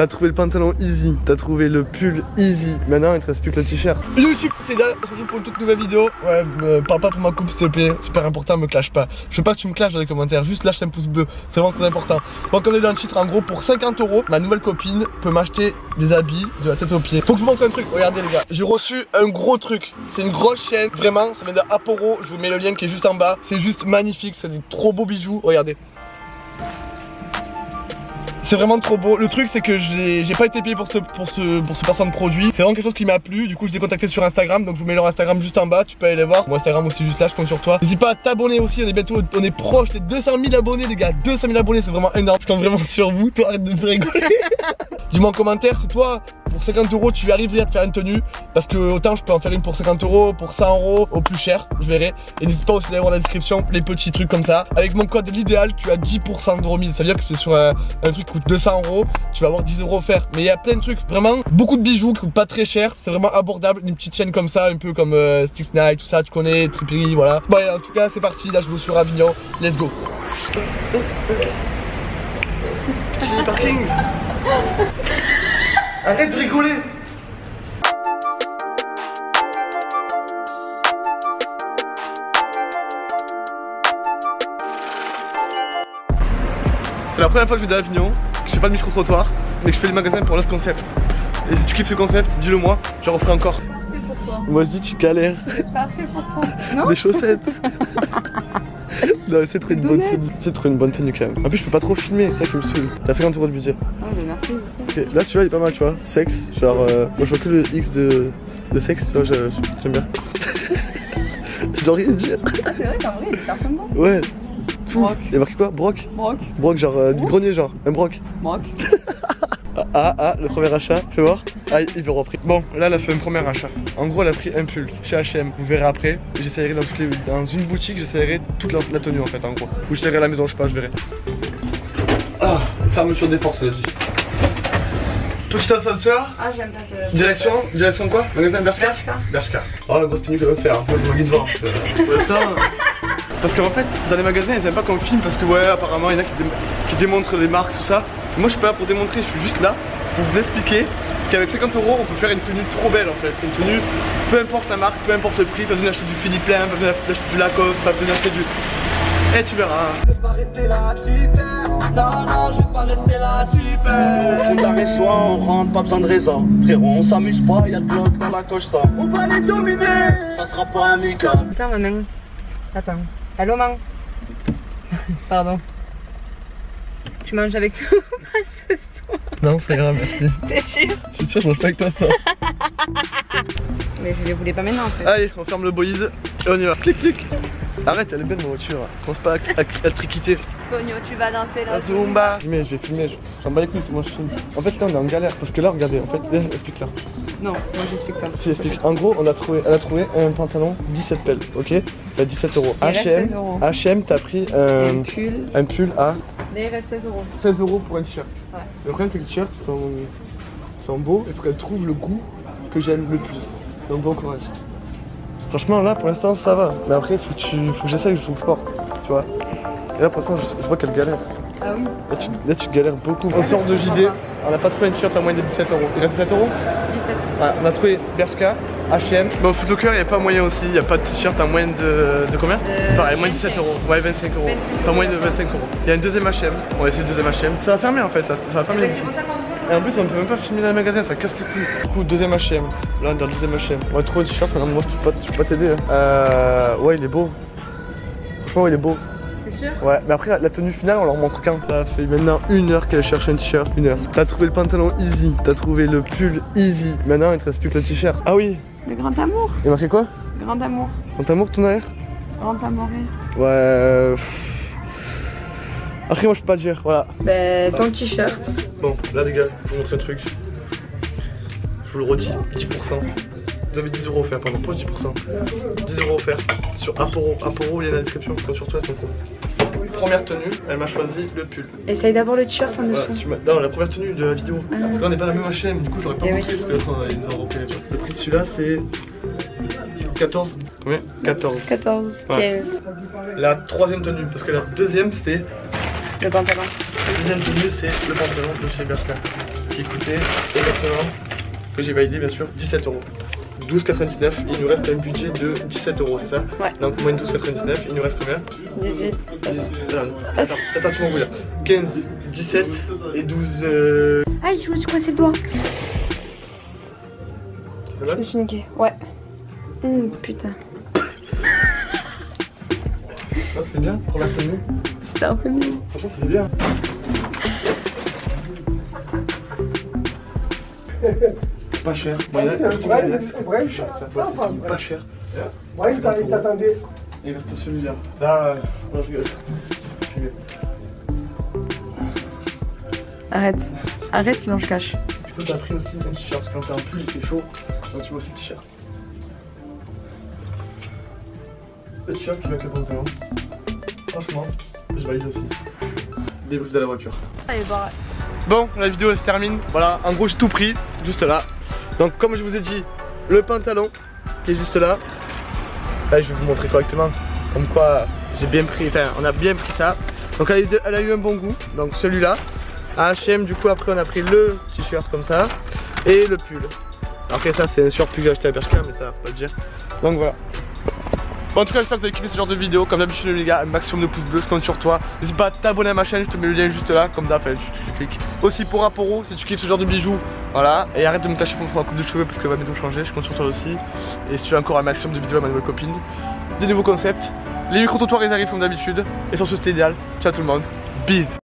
T'as trouvé le pantalon easy, t'as trouvé le pull easy. Maintenant, il te reste plus que le t-shirt. YouTube, c'est là, on se retrouve pour une toute nouvelle vidéo. Ouais, me parle pas pour ma coupe, s'il te plaît. Super important, me clash pas. Je veux pas que tu me clashes dans les commentaires, juste lâche un pouce bleu. C'est vraiment très important. Bon, comme est dans le titre, en gros, pour 50 euros, ma nouvelle copine peut m'acheter des habits de la tête aux pieds. Faut que je vous montre un truc. Regardez, les gars, j'ai reçu un gros truc. C'est une grosse chaîne, vraiment. Ça vient de Aporo. Je vous mets le lien qui est juste en bas. C'est juste magnifique. C'est des trop beaux bijoux. Regardez. C'est vraiment trop beau. Le truc, c'est que j'ai pas été payé pour ce, pour ce, pour ce placement de produit. C'est vraiment quelque chose qui m'a plu. Du coup, je les ai contactés sur Instagram. Donc, je vous mets leur Instagram juste en bas. Tu peux aller les voir. Mon Instagram aussi, juste là, je compte sur toi. N'hésite pas à t'abonner aussi. On est bientôt, on est proche des 200 000 abonnés, les gars. 200 000 abonnés, c'est vraiment énorme. Je compte vraiment sur vous. Toi, arrête de me rigoler. Dis-moi en commentaire si toi, pour 50 euros, tu arriverais à te faire une tenue. Parce que autant je peux en faire une pour 50 euros, pour 100 euros, au plus cher, je verrai. Et n'hésite pas aussi d'aller voir la description, les petits trucs comme ça. Avec mon code l'idéal, tu as 10% de remise. Ça veut dire que c'est sur un, un truc qui coûte 200 euros, tu vas avoir 10 euros offerts. Mais il y a plein de trucs, vraiment, beaucoup de bijoux qui coûtent pas très cher. C'est vraiment abordable. Une petite chaîne comme ça, un peu comme euh, Sticks Night, tout ça, tu connais, Triperie, voilà. Bon, en tout cas, c'est parti. Là, je bosse sur Avignon. Let's go. Petit parking? Arrête de rigoler. C'est la première fois que je vais d'Avignon, que je fais pas de micro-trottoir, mais que je fais le magasin pour l'autre concept. Et si tu kiffes ce concept, dis-le moi, j'en referai encore. Parfait pour toi. Moi je dis tu galères. Parfait pour toi. Non Des chaussettes. non, c'est trop une bonne tenue. C'est trop une bonne tenue quand même. En plus, je peux pas trop filmer, c'est ça qui me saoule. T'as 50 euros de budget. Ah bah merci, là celui-là il est pas mal, tu vois. Sexe, genre, euh, moi je vois que le X de, de sexe, tu vois, j'aime bien. je dois rien dire. C'est vrai qu'en vrai, c'est. Ouais. Broc. Il y a marqué quoi? Broc Broc. Broc, genre, euh, grenier, genre, un broc. Broc. Ah, ah, ah, le premier achat, fais voir. Ah, il veut repris. Bon, là, elle a fait un premier achat. En gros, elle a pris un pull chez HM. Vous verrez après. J'essayerai dans, toutes les- dans une boutique, j'essayerai toute la, la tenue en fait, en gros. Ou j'essayerai à la maison, je sais pas, je verrai. Ah, fermeture des portes, dit. Petit ascenseur. Ah j'aime pas ça. Direction, direction quoi? Magasin Bershka? Bershka. Bershka. Oh la grosse tenue qu'elle veut faire, faut le guide devant. Putain. Parce qu'en fait, dans les magasins, ils aiment pas qu'on filme parce que ouais, apparemment, il y en a qui, dé- qui démontrent les marques, tout ça. Moi, je suis pas là pour démontrer, je suis juste là pour vous expliquer qu'avec 50 euros, on peut faire une tenue trop belle en fait. C'est une tenue, peu importe la marque, peu importe le prix, pas besoin d'acheter du Philippe Plein, pas besoin d'acheter du Lacoste, pas besoin d'acheter du. Eh, tu verras. Je vais pas rester là, tu fais. Non, non, je vais pas rester là, tu fais. On l'arrêt soit on rentre, pas besoin de raison. Frérot, on s'amuse pas, y'a le bloc dans la coche ça. On va les dominer. Ça sera pas amical. Attends ma main. Attends. Allô maman? Pardon. Tu manges avec nous ou pas ce soir Non, c'est grave, merci. T'es sûr Je suis sûr, je mange pas avec toi ça. Mais je les voulais pas maintenant en fait. Allez, on ferme le boys et on y va. Clic, clic. Arrête, elle est belle ma voiture. Commence pas à, à, à triquiter. Pogno, tu vas danser La là. Zumba Mais je vais filmer, je j'en bats les couilles, c'est moi je filme. En fait là on est en galère, parce que là regardez, en fait, viens, explique là. Non, moi j'explique pas. Si explique. En gros, on a trouvé, elle a trouvé un pantalon 17 pelles, ok? À 17 euros. Il reste H&M, 16 euros. H&M t'as pris Un un, pull. un pull à Là il reste 16 euros. 16 euros pour un t-shirt. Ouais. Le problème c'est que les t-shirts sont, sont beaux, il faut qu'elle trouve le goût que j'aime le plus. Donc bon courage. Franchement là pour l'instant ça va, mais après faut que, tu, faut que j'essaye, faut que je porte, tu vois. Et là pour l'instant je, je vois qu'elle galère. Ah oui Là tu, là, tu galères beaucoup. On sort de JD, on n'a pas trouvé un t-shirt à moins de 17 euros. Il reste 17 euros 17. Ouais, on a trouvé Bershka, H&M. Bon, Footlocker, il n'y a pas moyen aussi. Il n'y a pas de t-shirt à moins de, de combien De Pareil, moins de 17 25. euros. Ouais, 25 euros. 25 Pas moins de 25 euros. Il y a une deuxième H&M. On va essayer le deuxième H&M. Ça va fermer en fait là. Ça va fermer. Et en plus, on ne peut même pas filmer dans le magasin, ça casse les couilles. Du coup, deuxième HM. Là, on est dans le deuxième HM. On va trouver un t-shirt, maintenant, moi, je peux pas, je peux pas t'aider. hein. Euh. Ouais, il est beau. Franchement, il est beau. T'es sûr? Ouais, mais après, la, la tenue finale, on leur montre quand Ça fait maintenant une heure qu'elle cherche un t-shirt. Une heure. T'as trouvé le pantalon easy, t'as trouvé le pull easy. Maintenant, il te reste plus que le t-shirt. Ah oui, Le grand amour. il y a marqué quoi? Grand amour. Ton amour, ton air Grand amour. Ouais. euh. Après, moi, je peux pas le dire, voilà. Ben ton t-shirt. Bon, là les gars, je vais vous montrer un truc. Je vous le redis, 10%. Vous avez 10 euros offerts, pardon, pas 10%. 10 euros offerts sur Aporo. Aporo, il y a dans la description, je compte sur toi, c'est cool. Première tenue, elle m'a choisi le pull. Essaye d'avoir le t-shirt en Voilà, dessous. non, la première tenue de la vidéo. Parce que là, on n'est pas dans la même HM, du coup, j'aurais pas Eh oui. montré parce que là, sinon, ils nous ont trucs. Le prix de celui-là, c'est 14. Combien 14. 14, Ouais. 15. La troisième tenue, parce que la deuxième, c'était Le pantalon. La deuxième tenue, c'est le pantalon de chez Bershka, qui coûtait exactement, que j'ai validé bien sûr, 17 euros. 12,99, il nous reste un budget de 17 euros, c'est ça Ouais. Donc moins de 12,99, il nous reste combien 18. 10, attends, attends, attends, tu m'en voulais. 15, 17 et 12. Euh... Aïe, je me suis coincé le doigt. Ça fait mal Je me suis niqué. Ouais. Hum, putain. Ça fait bien, première tenue. C'était un peu mieux. Franchement, fait bien. Pas cher. A- c'est c'est vrai, vrai, c'est vrai. ouais, c'est Ah, pas cher. Ouais, il t'a- il t'attendait. Il reste celui-là. Là, euh, non, je rigole. Rigole. Arrête. Arrête, sinon je cache. Du coup, t'as pris aussi un t-shirt parce que quand t'es en pull, il fait chaud. Donc, tu mets aussi le t-shirt. Le t-shirt qui va avec le pantalon. Franchement, je valide aussi. Débrief de la voiture. Allez, bah. Bon, la vidéo elle se termine. Voilà, en gros, j'ai tout pris, juste là. Donc, comme je vous ai dit, le pantalon qui est juste là. Là, je vais vous montrer correctement. Comme quoi, j'ai bien pris, enfin, on a bien pris ça. Donc, elle a eu, elle a eu un bon goût. Donc, celui-là. À HM, du coup, après, on a pris le t-shirt comme ça. Et le pull. Après, ça, c'est un surpull que j'ai acheté à Bershka, mais ça, faut pas le dire. Donc, voilà. Bon, en tout cas, j'espère que vous avez kiffé ce genre de vidéo. Comme d'habitude, les gars, un maximum de pouces bleus, je compte sur toi. N'hésite pas à t'abonner à ma chaîne, je te mets le lien juste là, comme d'hab, tu, cliques. Aussi pour Aporo, si tu kiffes ce genre de bijoux, voilà. Et arrête de me tâcher pour un coupe de cheveux parce qu'elle va bientôt changer, je compte sur toi aussi. Et si tu veux encore un maximum de vidéos à ma nouvelle copine, des nouveaux concepts. Les micro-trottoirs, ils arrivent comme d'habitude. Et sur ce, c'était idéal. Ciao tout le monde. Bis.